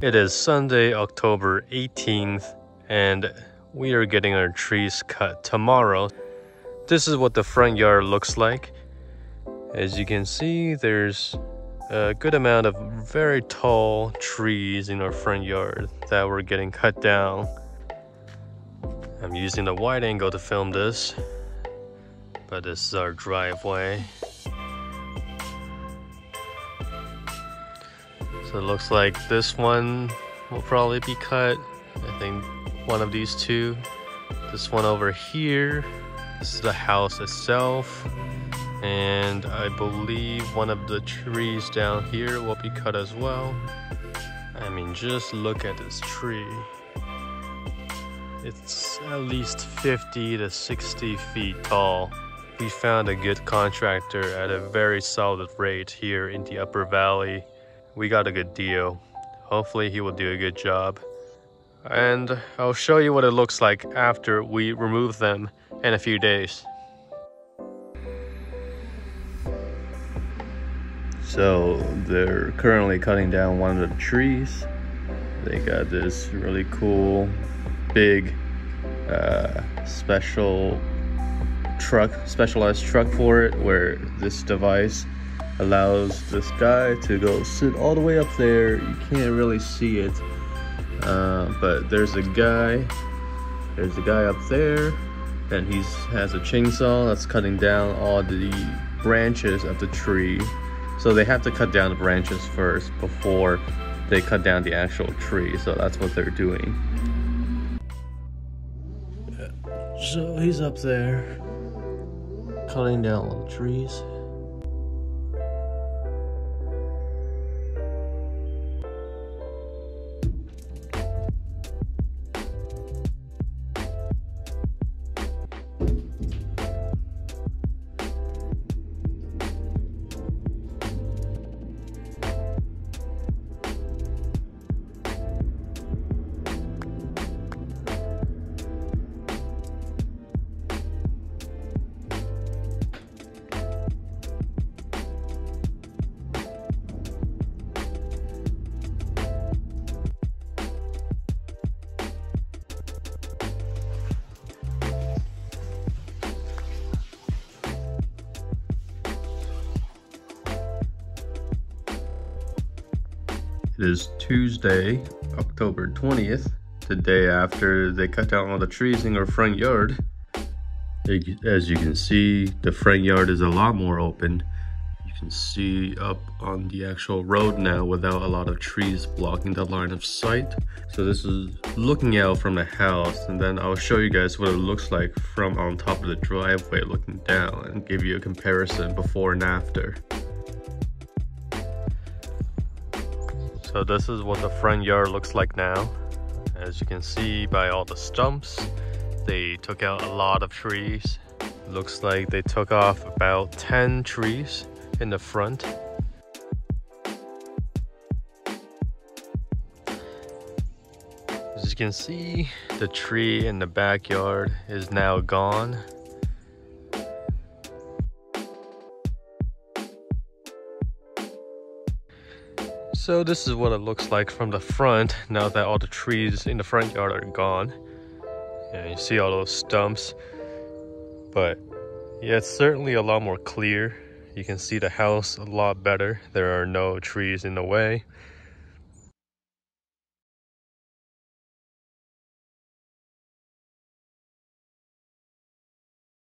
It is Sunday, October 18th, and we are getting our trees cut tomorrow. This is what the front yard looks like. As you can see, there's a good amount of very tall trees in our front yard that were getting cut down. I'm using the wide angle to film this, but this is our driveway. So it looks like this one will probably be cut. I think one of these two. This one over here. This is the house itself. And I believe one of the trees down here will be cut as well. I mean, just look at this tree. It's at least 50 to 60 feet tall. We found a good contractor at a very solid rate here in the Upper Valley we got a good deal. Hopefully he will do a good job. And I'll show you what it looks like after we remove them in a few days. So they're currently cutting down one of the trees. They got this really cool, big, uh, special truck, specialized truck for it, where this device allows this guy to go sit all the way up there. You can't really see it, uh, but there's a guy. There's a guy up there, and he has a chainsaw that's cutting down all the branches of the tree. So they have to cut down the branches first before they cut down the actual tree. So that's what they're doing. So he's up there cutting down all the trees. It is Tuesday, October 20th, the day after they cut down all the trees in our front yard. As you can see, the front yard is a lot more open. You can see up on the actual road now without a lot of trees blocking the line of sight. So this is looking out from the house and then I'll show you guys what it looks like from on top of the driveway looking down and give you a comparison before and after. So this is what the front yard looks like now. As you can see by all the stumps, they took out a lot of trees. Looks like they took off about 10 trees in the front. As you can see, the tree in the backyard is now gone. So this is what it looks like from the front now that all the trees in the front yard are gone. You see all those stumps. But yeah, it's certainly a lot more clear. You can see the house a lot better. There are no trees in the way.